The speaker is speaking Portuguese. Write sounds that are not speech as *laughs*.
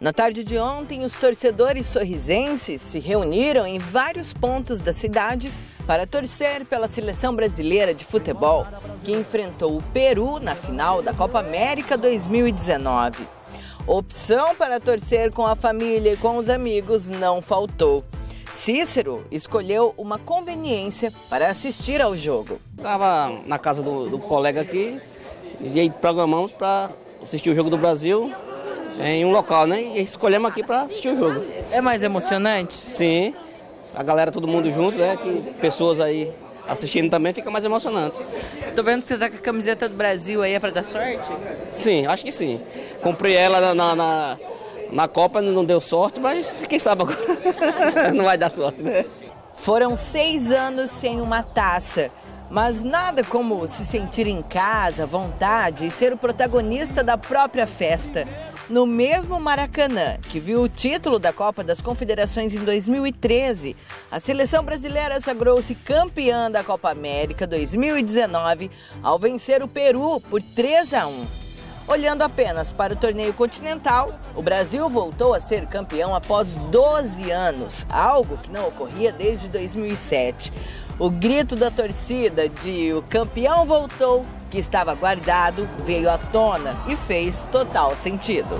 Na tarde de ontem, os torcedores sorrisenses se reuniram em vários pontos da cidade para torcer pela seleção brasileira de futebol, que enfrentou o Peru na final da Copa América 2019. Opção para torcer com a família e com os amigos não faltou. Cícero escolheu uma conveniência para assistir ao jogo. Estava na casa do, do colega aqui e aí programamos para assistir o jogo do Brasil em um local, né? E escolhemos aqui para assistir o jogo. É mais emocionante? Sim, a galera todo mundo junto, né? Que pessoas aí assistindo também fica mais emocionante. Tô vendo que você tá com a camiseta do Brasil aí, é para dar sorte? Sim, acho que sim. Comprei ela na, na, na Copa, não deu sorte, mas quem sabe agora *laughs* não vai dar sorte, né? Foram seis anos sem uma taça. Mas nada como se sentir em casa, vontade e ser o protagonista da própria festa. No mesmo Maracanã, que viu o título da Copa das Confederações em 2013, a seleção brasileira sagrou-se campeã da Copa América 2019 ao vencer o Peru por 3 a 1. Olhando apenas para o torneio continental, o Brasil voltou a ser campeão após 12 anos, algo que não ocorria desde 2007. O grito da torcida de o campeão voltou, que estava guardado, veio à tona e fez total sentido.